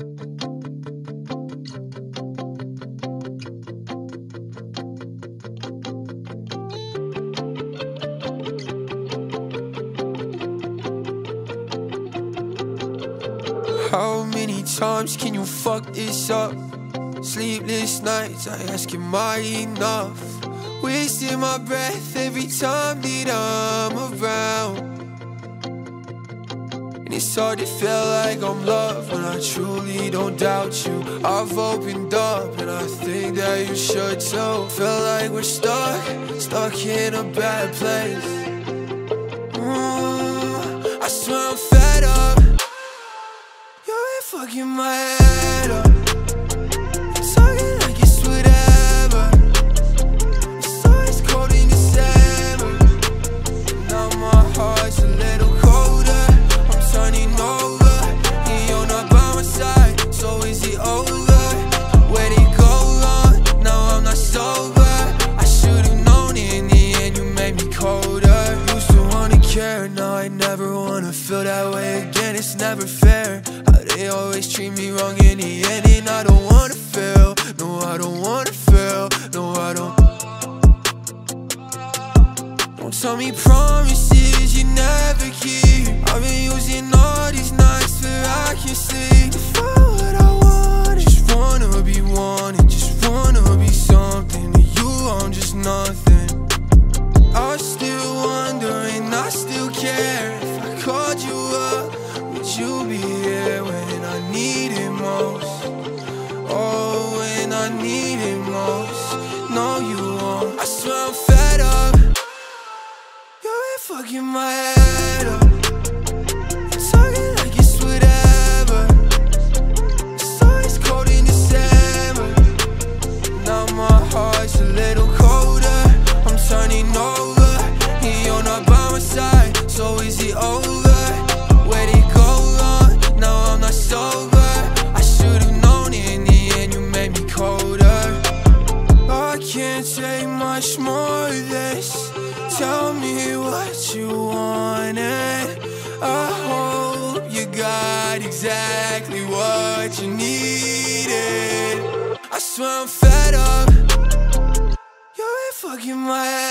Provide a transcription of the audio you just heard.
How many times can you fuck this up? Sleepless nights, I ask, am I enough? Wasting my breath every time that I'm around. It's hard to feel like I'm loved when I truly don't doubt you. I've opened up and I think that you should too. Feel like we're stuck, stuck in a bad place. Mm, I swear I'm fed up. You're fucking my head feel that way again. It's never fair. How they always treat me wrong in the end, and I don't wanna fail, No, I don't wanna feel. No, I don't. Don't tell me promises you never keep. You won't. I swear I'm fed up. You're fucking my head up. Much more this. Tell me what you wanted. I hope you got exactly what you needed. I swear I'm fed up. You're fucking my head.